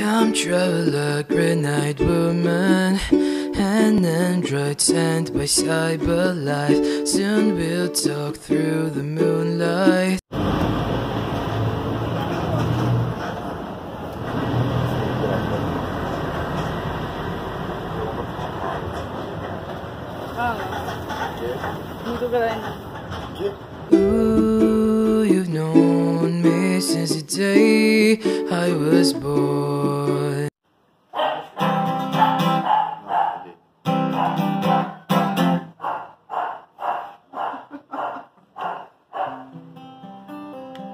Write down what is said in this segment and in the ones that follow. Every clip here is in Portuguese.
Time traveler, great night woman. An android sent by cyber life. Soon we'll talk through the moonlight. Ooh, you've known me since the day I was born.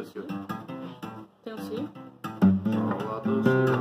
Aqui, ó. Tem um sim? Lá, doce, lá.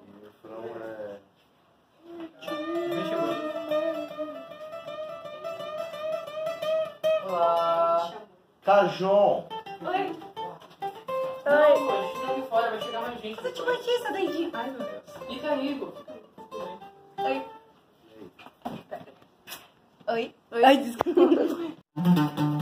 O refrão é... Olá! Cajon! Oi! Oi! Vai chegar mais gente. Eu te bati essa daí de... Ai, meu Deus. Fica aí, Igor. Oi! Oi! Oi! Ai, desculpa.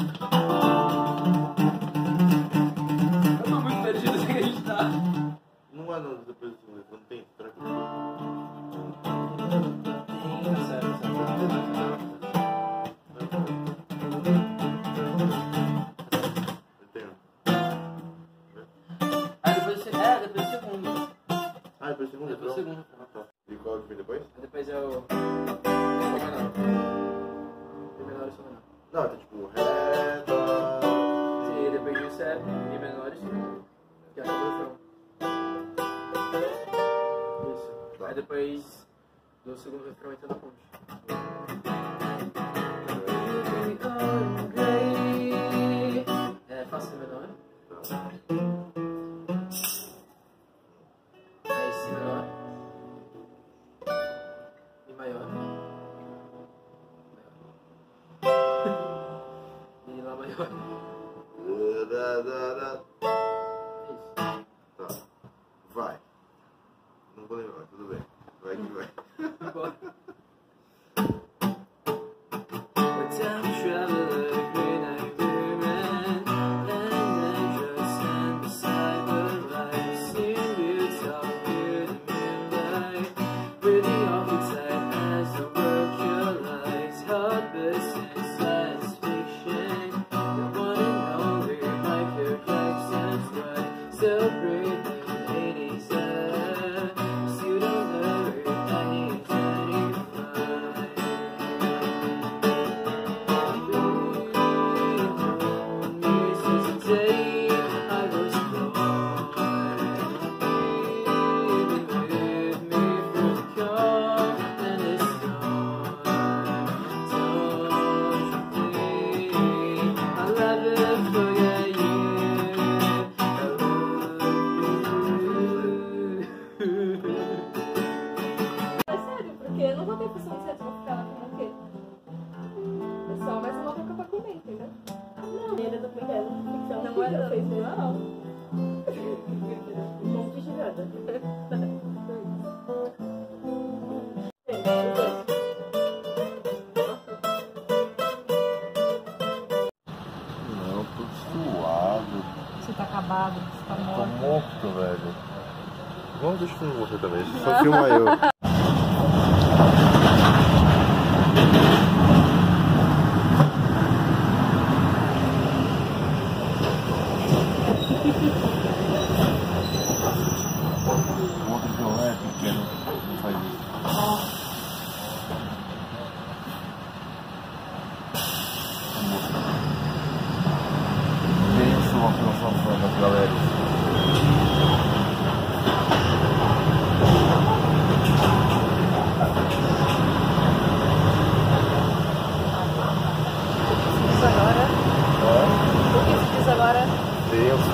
depois é o. Sol menor. Mi menor e Sol menor. Não, tá tipo Ré, Dó. E depois disso é Mi menor e Sol menor. Que acaba o refrão. Isso. Aí depois do segundo refrão entra na ponte. Tá. Vai. Não vou lembrar, tudo bem. Vai que vai. Bora. não função de lá com o quê? É só mais uma boca pra comer, entendeu? Não, era muito dela, ficção. Não era, fez bem mal. Como que jogada? Não, tô suado. Você tá acabado, você tá Tô morto, velho. Vamos deixa eu você também. Só filma eu.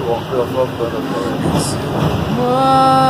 ふわふわふわだった。